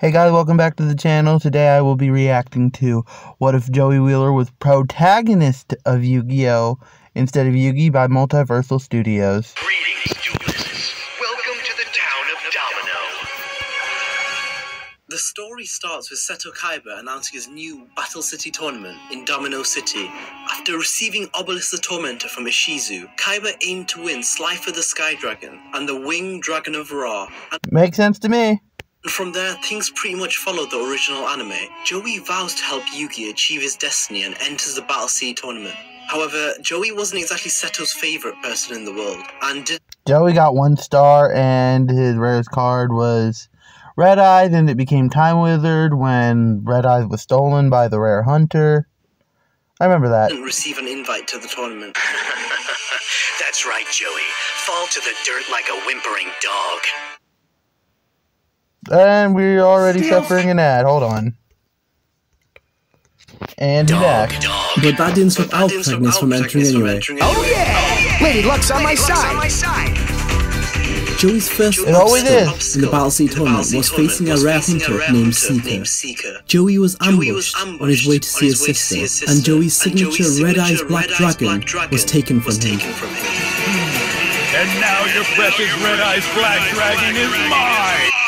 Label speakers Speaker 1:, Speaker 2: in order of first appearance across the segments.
Speaker 1: Hey guys, welcome back to the channel. Today I will be reacting to What If Joey Wheeler was protagonist of Yu-Gi-Oh! instead of Yugi by Multiversal Studios.
Speaker 2: Greetings, duelists. Welcome to the town of Domino.
Speaker 3: The story starts with Seto Kaiba announcing his new Battle City tournament in Domino City. After receiving Obelisk the Tormentor from Ishizu, Kaiba aimed to win Slifer the Sky Dragon and the Winged Dragon of Ra.
Speaker 1: Makes sense to me.
Speaker 3: And from there, things pretty much follow the original anime. Joey vows to help Yugi achieve his destiny and enters the Battle City tournament. However, Joey wasn't exactly Seto's favorite person in the world, and did
Speaker 1: Joey got one star and his rarest card was Red Eyes and it became Time Wizard when Red Eyes was stolen by the rare hunter. I remember that.
Speaker 3: not receive an invite to the tournament.
Speaker 2: That's right, Joey. Fall to the dirt like a whimpering dog.
Speaker 1: And we're already suffering an ad. Hold on. And
Speaker 2: Dog,
Speaker 1: back.
Speaker 2: dog.
Speaker 4: But that didn't stop
Speaker 3: But that
Speaker 4: Alp
Speaker 3: didn't stop
Speaker 4: from entering
Speaker 3: Magnus
Speaker 4: anyway.
Speaker 5: Oh yeah! Lady Luck's on my side.
Speaker 4: Joey's first
Speaker 1: It always
Speaker 4: obstacle in the Battle City tournament was facing a rare hunter named Seeker. Joey was ambushed on his way to see his sister, and Joey's signature Red Eyes Black Dragon was taken from him.
Speaker 6: And now your precious red eyes black dragon is mine!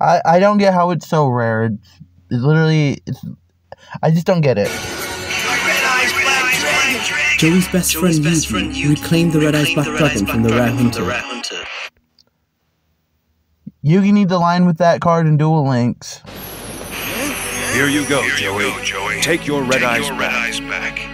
Speaker 1: I, I don't get how it's so rare. It's, it's literally it's I just don't get it.
Speaker 4: Joey's best friend Yugi reclaimed the Red Eyes Black Dragon from the rare hunter.
Speaker 1: Yugi needs to line with that card in Duel Links.
Speaker 6: Here you go, Joey. Take your red eyes back.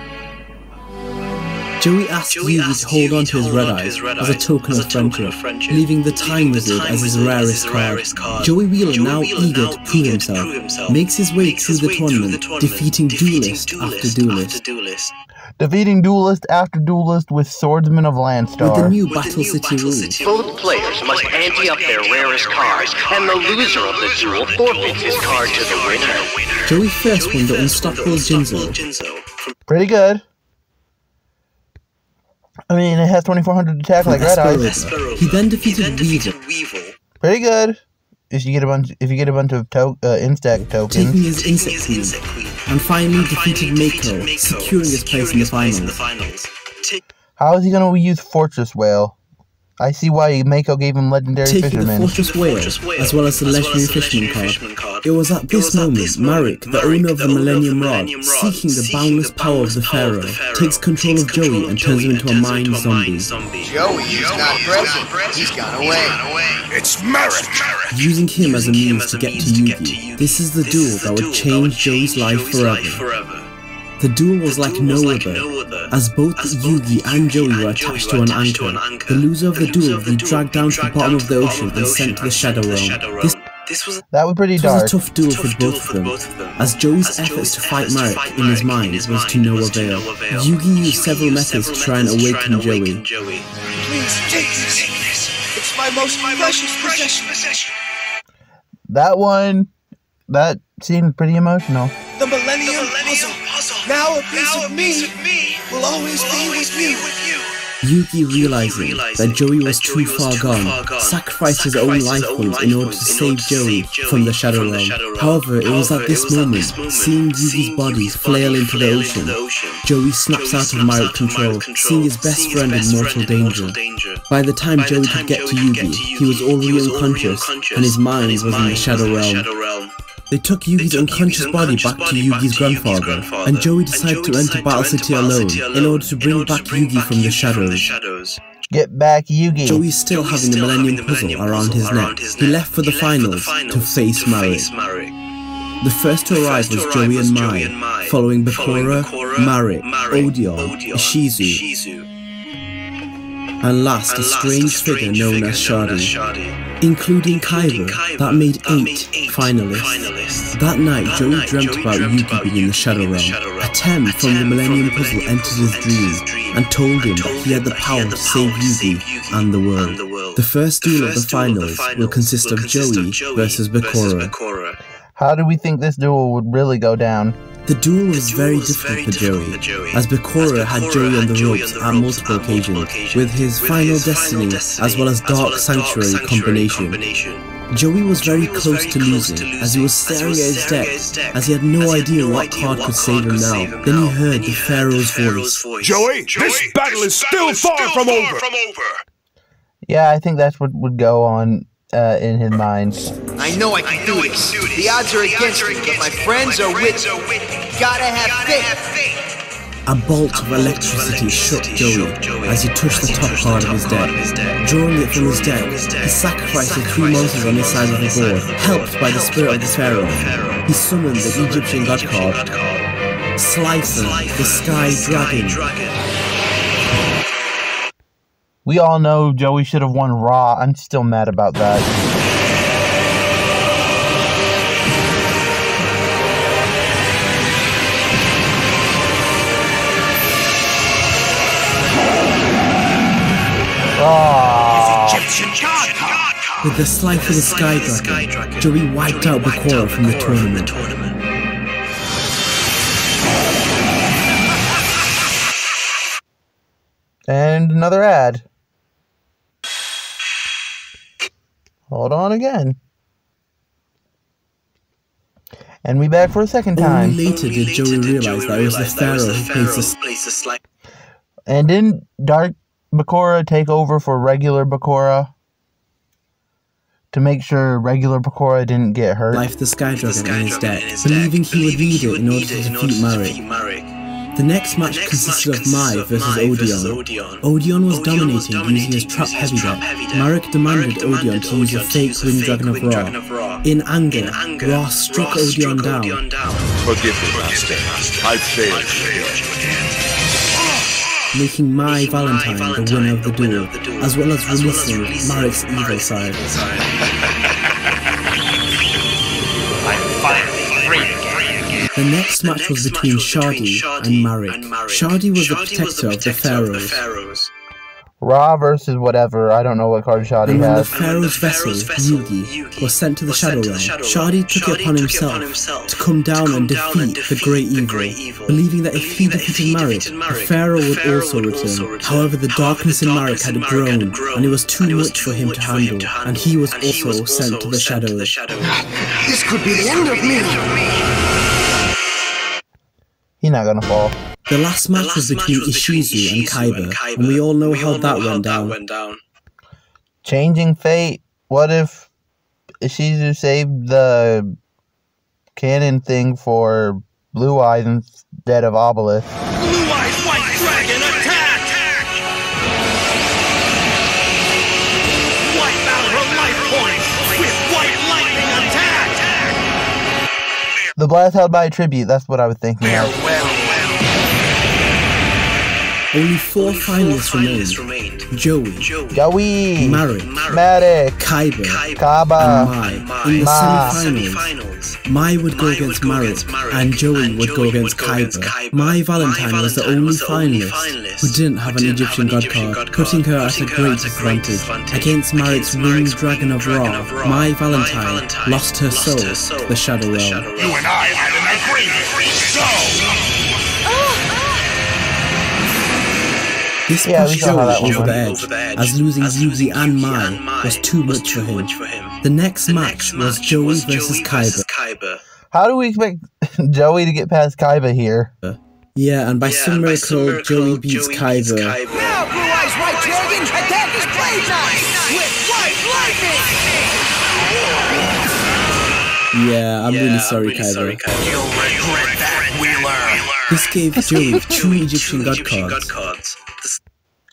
Speaker 4: Joey asked
Speaker 3: Joey
Speaker 4: Yugi to hold
Speaker 3: Yugi
Speaker 4: on
Speaker 3: to
Speaker 4: to his Red
Speaker 3: on
Speaker 4: Eyes as a token
Speaker 3: as
Speaker 4: of
Speaker 3: a token of
Speaker 4: friendship,
Speaker 3: friendship,
Speaker 4: leaving the
Speaker 3: leaving
Speaker 4: Time
Speaker 3: the
Speaker 4: Wizard
Speaker 3: Time
Speaker 4: as his
Speaker 3: Wizard
Speaker 4: rarest
Speaker 3: as
Speaker 4: card.
Speaker 3: card.
Speaker 4: Joey Wheeler,
Speaker 3: Joey
Speaker 4: now
Speaker 3: Wheeler,
Speaker 4: eager
Speaker 3: now
Speaker 4: to prove
Speaker 3: eager to
Speaker 4: himself,
Speaker 3: prove himself,
Speaker 4: makes his way
Speaker 3: makes
Speaker 4: through
Speaker 3: his
Speaker 4: the
Speaker 3: through
Speaker 4: tournament,
Speaker 3: the tournament,
Speaker 4: defeating duelist after
Speaker 3: duelist
Speaker 4: duelist.
Speaker 3: after duelist.
Speaker 1: Defeating duelist after duelist with Swordsman of
Speaker 4: With the new
Speaker 3: With the
Speaker 4: Battle
Speaker 3: new
Speaker 4: City
Speaker 3: Battle
Speaker 4: rules,
Speaker 3: City
Speaker 2: Both players must ante up their rarest cards, and the loser of the duel forfeits his card to the winner.
Speaker 4: Joey first
Speaker 3: Joey
Speaker 4: won the
Speaker 3: first
Speaker 4: Unstoppable
Speaker 3: Unstoppable
Speaker 4: Jinzo.
Speaker 3: Jinzo
Speaker 1: Pretty good. I mean, it has 2400 attack like Red Eyes.
Speaker 4: He then defeated
Speaker 3: then
Speaker 4: Weevil,
Speaker 3: defeated Weevil,
Speaker 1: Pretty good. If you get a bunch, if you get a bunch of to- uh, insect
Speaker 4: taking
Speaker 1: tokens.
Speaker 4: his
Speaker 3: taking
Speaker 4: Insect
Speaker 3: his Insect Queen,
Speaker 4: and finally
Speaker 3: and
Speaker 4: defeated
Speaker 3: finally
Speaker 4: Mako,
Speaker 3: defeated
Speaker 4: securing his place in the
Speaker 3: securing his
Speaker 4: finals.
Speaker 3: finals.
Speaker 1: How is he gonna use Fortress Whale? I see why Mako gave him Legendary
Speaker 4: Taking the
Speaker 1: Fisherman.
Speaker 4: Fortress Whale, as well as the legendary Fisherman card. It was at this moment Marik, the owner of the Millennium Rod, seeking the boundless power of the Pharaoh, takes control of Joey and turns him into a mind zombie.
Speaker 5: Joey's not present. He's gone away.
Speaker 6: It's Marik!
Speaker 4: Using him as a means to get to Yugi. This is the duel that would change Joey's life forever. The duel was like no other, as both Yugi and Joey were attached to an anchor. The loser of the duel would be dragged down to the bottom of the ocean and sent to the Shadow Realm. This
Speaker 3: This was
Speaker 1: That was pretty dark.
Speaker 4: It was a tough duel
Speaker 3: tough
Speaker 4: for
Speaker 3: duel
Speaker 4: both
Speaker 3: for
Speaker 4: of them,
Speaker 3: both of them,
Speaker 4: as Joey's
Speaker 3: as
Speaker 4: efforts
Speaker 3: Joey's
Speaker 4: to fight
Speaker 3: efforts to
Speaker 4: Marik
Speaker 3: fight
Speaker 4: in his
Speaker 3: Marik
Speaker 4: mind
Speaker 3: in his
Speaker 4: was to
Speaker 3: mind
Speaker 4: no
Speaker 3: was to
Speaker 4: avail.
Speaker 3: no avail.
Speaker 4: Yugi used
Speaker 3: Yugi
Speaker 4: several
Speaker 3: used
Speaker 4: methods to try and
Speaker 3: methods
Speaker 4: awaken Joey.
Speaker 3: Joey.
Speaker 5: Please take this. It's my most precious possession.
Speaker 1: That one, that seemed pretty emotional.
Speaker 5: The Millennium Puzzle. Now a piece of me will always be with you.
Speaker 4: Yugi, realizing that Joey was too far gone, sacrificed his own life points in order to save Joey from the Shadow Realm. However, it was at this moment, seeing Yugi's body flail into the ocean, Joey snaps out of Marik's control, seeing his best friend in mortal danger. By the time Joey could get to Yugi, he was already unconscious, and his mind was in the Shadow Realm. They took Yugi's unconscious body back to Yugi's grandfather, and Joey decided to enter Battle City alone in order to bring back Yugi from the shadows.
Speaker 1: Get back, Yugi.
Speaker 4: Joey's still having the Millennium Puzzle around his neck. He left for the finals to face Marik. The first to arrive was Joey and Mai, following Bakura, Marik, Odion, Ishizu, and last a strange figure known as Shadi, including Kaiba, that made eight finalists. That night, Joey dreamt about Yugi being in the Shadow Realm. Atem from the Millennium Puzzle entered his dream and told him that he had the power to save Yugi and the world. The first duel of the finals will consist of Joey versus Bakura.
Speaker 1: How do we think this duel would really go down?
Speaker 4: The duel was very difficult for Joey, as Bakura had Joey on the ropes at multiple occasions, with his Final Destiny as well as Dark Sanctuary combination. Joey was very close to losing, as he was staring at his deck, as he had no idea what card could save him now. Then he heard the Pharaoh's voice.
Speaker 6: Joey, this battle is still far from over!
Speaker 1: Yeah, I think that's what would go on uh, in his mind.
Speaker 5: I know I can do this. The odds are against me, but my friends are with me. Gotta have faith.
Speaker 4: A bolt of electricity shook Joey as he touched the top card of his deck. Drawing it from his deck, he sacrificed the three monsters on his side of the board, helped by the spirit of the pharaoh. He summoned the Egyptian god card, Slifer, the sky dragon.
Speaker 1: We all know Joey should have won Ra. I'm still mad about that.
Speaker 4: With the Slifer, the sky dragon, Joey wiped out Bakura from the tournament.
Speaker 1: and another ad. Hold on again. And we back for a second time.
Speaker 4: Only later did Joey realize that it was the pharaoh who placed the
Speaker 3: placed the
Speaker 1: And didn't Dark Bakura take over for regular Bakura? To make sure regular Bakura didn't get hurt?
Speaker 4: Life the Sky Dragon
Speaker 3: Sky
Speaker 4: in his
Speaker 3: Dragon
Speaker 4: deck,
Speaker 3: in his
Speaker 4: believing
Speaker 3: deck,
Speaker 4: he would
Speaker 3: believing
Speaker 4: need
Speaker 3: he
Speaker 4: it
Speaker 3: would
Speaker 4: in order
Speaker 3: need
Speaker 4: to
Speaker 3: it in
Speaker 4: defeat
Speaker 3: order to
Speaker 4: Marik.
Speaker 3: Defeat Marik.
Speaker 4: The next match
Speaker 3: The next
Speaker 4: consisted
Speaker 3: match
Speaker 4: of Mai
Speaker 3: consisted of
Speaker 4: versus
Speaker 3: Mai versus
Speaker 4: Odion.
Speaker 3: Odion.
Speaker 4: Odion was
Speaker 3: Odion was
Speaker 4: dominating using his
Speaker 3: dominating
Speaker 4: trap
Speaker 3: using
Speaker 4: heavy
Speaker 3: his
Speaker 4: deck.
Speaker 3: trap heavy deck.
Speaker 4: Marik demanded
Speaker 3: Marik
Speaker 4: Odion
Speaker 3: demanded
Speaker 4: to use a
Speaker 3: Odion to
Speaker 4: fake
Speaker 3: use a
Speaker 4: Winged
Speaker 3: fake
Speaker 4: Dragon of
Speaker 3: Winged Dragon
Speaker 4: Ra.
Speaker 3: of Ra.
Speaker 4: In anger,
Speaker 3: In anger,
Speaker 4: Ra struck Odion
Speaker 3: struck
Speaker 4: down.
Speaker 3: Odion down.
Speaker 6: Forgive me, Master. I've failed you again.
Speaker 4: making Mai
Speaker 3: Making
Speaker 4: Valentine, the winner of the
Speaker 3: Valentine
Speaker 4: duel,
Speaker 3: the duel,
Speaker 4: as well as
Speaker 3: as well as
Speaker 4: releasing
Speaker 3: releasing
Speaker 4: Marik's evil side. The next match was between
Speaker 3: match between
Speaker 4: Shadi
Speaker 3: Shadi
Speaker 4: and Marik.
Speaker 3: and Marik.
Speaker 4: Shadi was the
Speaker 3: Shadi
Speaker 4: protector of the pharaohs.
Speaker 3: pharaohs.
Speaker 1: Ra versus whatever. I don't know what card Shadi
Speaker 4: And when the pharaoh's vessel, Yugi, was sent to the Shadow Realm, Shadi took it upon himself to come down and defeat the Great Evil, believing that if he defeated Marik, the pharaoh would also return. However, the darkness in Marik had grown, and it was too much for him to handle, and he was also sent to the Shadows.
Speaker 5: This could be the end of me.
Speaker 1: He's not gonna fall.
Speaker 4: The last
Speaker 3: The
Speaker 4: match
Speaker 3: last
Speaker 4: was
Speaker 3: match
Speaker 4: between
Speaker 3: was between
Speaker 4: Ishizu and
Speaker 3: Ishizu
Speaker 4: Kaiba, and we all know
Speaker 3: We
Speaker 4: how
Speaker 3: all
Speaker 4: that
Speaker 3: know
Speaker 4: went
Speaker 3: how
Speaker 4: down.
Speaker 3: went down.
Speaker 1: Changing fate. What if Ishizu saved the cannon thing for Blue Eyes instead of Obelisk?
Speaker 5: Blue Eyes White Dragon attack!
Speaker 1: The blast held by a tribute. That's what I was thinking of.
Speaker 4: Only four finalists
Speaker 3: finalists
Speaker 4: remained.
Speaker 3: remained.
Speaker 4: Joey,
Speaker 3: Joey,
Speaker 1: Joey,
Speaker 4: Marik,
Speaker 1: Matic,
Speaker 4: Kaiba,
Speaker 1: Kaba,
Speaker 4: and Mai.
Speaker 3: Mai.
Speaker 4: In the
Speaker 1: Ma.
Speaker 4: semi-finals,
Speaker 3: semi-finals.
Speaker 4: Mai would go
Speaker 3: Mai
Speaker 4: against
Speaker 3: would go
Speaker 4: Marik,
Speaker 3: against Marik,
Speaker 4: and Joey
Speaker 3: and
Speaker 4: would go
Speaker 3: Joey
Speaker 4: against
Speaker 3: would go against
Speaker 4: Kaiba.
Speaker 3: Kaiba.
Speaker 4: Mai
Speaker 3: Mai
Speaker 4: Valentine was the only
Speaker 3: was the only
Speaker 4: finalist
Speaker 3: finalist
Speaker 4: who didn't have an
Speaker 3: didn't
Speaker 4: Egyptian
Speaker 3: have an
Speaker 4: god
Speaker 3: Egyptian
Speaker 4: card,
Speaker 3: god
Speaker 4: putting her
Speaker 3: card,
Speaker 4: at a
Speaker 3: putting her
Speaker 4: great
Speaker 3: at a great
Speaker 4: disadvantage.
Speaker 3: disadvantage.
Speaker 4: Against
Speaker 3: Marik's
Speaker 4: winged dragon of
Speaker 3: winged dragon
Speaker 4: Ra,
Speaker 3: of Ra,
Speaker 4: Mai
Speaker 3: Mai
Speaker 4: Valentine
Speaker 3: Valentine
Speaker 4: lost her
Speaker 3: lost
Speaker 4: soul
Speaker 3: her soul
Speaker 4: to the Shadow
Speaker 3: to the
Speaker 4: Realm.
Speaker 6: You and I had an agreement. So,
Speaker 4: This
Speaker 1: Yeah, we
Speaker 4: pushed
Speaker 1: saw how that
Speaker 4: Joey
Speaker 1: one
Speaker 4: over the, edge,
Speaker 3: over the edge,
Speaker 4: as losing
Speaker 3: as
Speaker 4: Yugi and
Speaker 3: Yugi
Speaker 4: Mai was too
Speaker 3: was
Speaker 4: much
Speaker 3: too
Speaker 4: for him.
Speaker 3: Much for him.
Speaker 4: The next
Speaker 3: The
Speaker 4: match
Speaker 3: next
Speaker 4: was
Speaker 3: match
Speaker 4: Joey
Speaker 3: was
Speaker 4: versus
Speaker 3: Joey
Speaker 4: Kaiba.
Speaker 3: versus Kaiba.
Speaker 1: How do we expect Joey to get past Kaiba here?
Speaker 4: Yeah, and by
Speaker 3: Yeah,
Speaker 4: some
Speaker 3: and by
Speaker 4: miracle,
Speaker 3: some miracle,
Speaker 4: Joey beats
Speaker 3: Joey
Speaker 4: Kaiba.
Speaker 5: Now, Blue Eyes White Dragon, attack his blade knife with White Lightning!
Speaker 4: Yeah, I'm
Speaker 3: Yeah,
Speaker 4: really sorry,
Speaker 3: really
Speaker 4: Kaiba.
Speaker 3: sorry, Kaiba.
Speaker 6: you'll regret that, Wheeler.
Speaker 4: This gave Joey two Egyptian
Speaker 3: Two
Speaker 4: god
Speaker 3: Egyptian
Speaker 4: cards.
Speaker 3: god cards.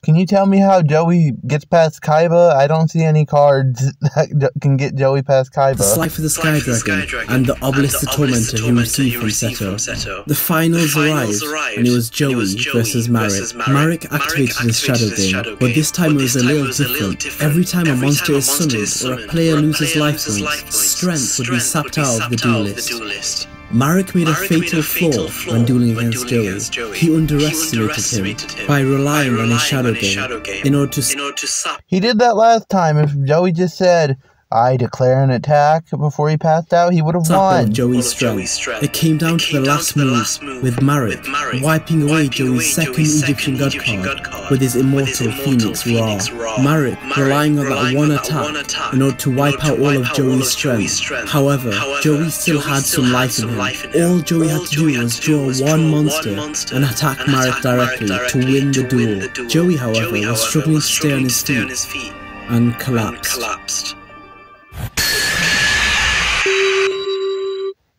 Speaker 3: The
Speaker 1: Can you tell me how Joey gets past Kaiba? I don't see any cards that can get Joey past
Speaker 4: The
Speaker 1: Kaiba.
Speaker 4: Slifer the Sky
Speaker 3: Slifer the Sky Dragon
Speaker 4: and the Obelisk the
Speaker 3: Obelisk
Speaker 4: Tormentor he received from Seto.
Speaker 3: Seto.
Speaker 4: The finals,
Speaker 3: The
Speaker 4: arrived,
Speaker 3: finals arrived,
Speaker 4: and it was Joey,
Speaker 3: it was Joey
Speaker 4: versus Marik.
Speaker 3: versus
Speaker 4: Marik,
Speaker 3: Marik.
Speaker 4: activated his Shadow
Speaker 3: activated his
Speaker 4: Game,
Speaker 3: Shadow
Speaker 4: but this time
Speaker 3: but
Speaker 4: it was
Speaker 3: this
Speaker 4: a little
Speaker 3: was a little
Speaker 4: different.
Speaker 3: different.
Speaker 4: Every time a
Speaker 3: Every
Speaker 4: monster
Speaker 3: time a
Speaker 4: is
Speaker 3: monster
Speaker 4: summoned
Speaker 3: is
Speaker 4: or a
Speaker 3: summoned,
Speaker 4: player
Speaker 3: or a
Speaker 4: loses
Speaker 3: player
Speaker 4: life
Speaker 3: loses life
Speaker 4: points,
Speaker 3: points,
Speaker 4: strength would be
Speaker 3: strength
Speaker 4: sapped out of the
Speaker 3: sapped out of the
Speaker 4: duelist.
Speaker 3: duelist.
Speaker 4: Marik made a
Speaker 3: Marik made
Speaker 4: fatal
Speaker 3: a fatal
Speaker 4: flaw
Speaker 3: flaw
Speaker 4: when dueling
Speaker 3: when
Speaker 4: against
Speaker 3: dueling
Speaker 4: Joey.
Speaker 3: against Joey.
Speaker 4: He
Speaker 3: He
Speaker 4: underestimated him
Speaker 3: him
Speaker 4: by relying on his
Speaker 3: relying
Speaker 4: Shadow
Speaker 3: on his
Speaker 4: Game
Speaker 3: Shadow Game
Speaker 4: in order to
Speaker 3: in order to sap
Speaker 1: He did that last time. If Joey just said, I declare an attack before he passed out, he would have won.
Speaker 4: Joey's strength. It came down to the last move, with Marik wiping away Joey's second Egyptian god card with his immortal Phoenix Ra. Marik relying on that one attack in order to wipe out all of Joey's strength. However, Joey still had some life in him. All Joey had to do was draw one monster and attack Marik directly to win the duel. Joey, however, was struggling to stay on his feet and collapsed.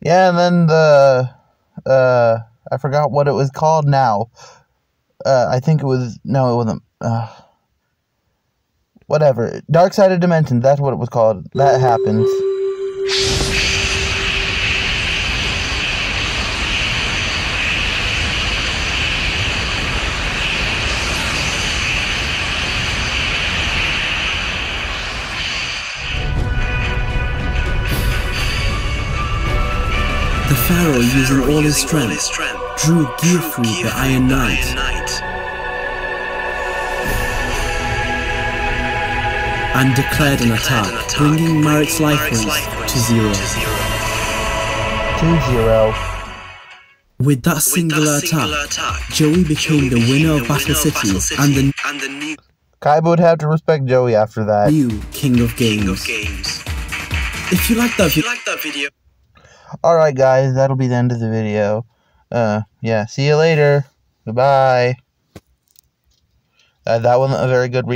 Speaker 1: Yeah, and then the uh I forgot what it was called now. Uh I think it was no, it wasn't uh whatever. Dark Side of Dimension. that's what it was called. That happens.
Speaker 4: The Pharaoh, using all his strength, drew Gifu, the Iron Knight, and declared an attack, bringing Marik's life points to zero.
Speaker 1: Two zero.
Speaker 4: With that singular attack, Joey became the winner of Battle City and the new...
Speaker 1: Kaiba would have to respect Joey after that.
Speaker 4: new King of Games. If you like that video,
Speaker 1: Alright guys, that'll be the end of the video. Uh yeah, see you later. Goodbye. Uh, that wasn't a very good read.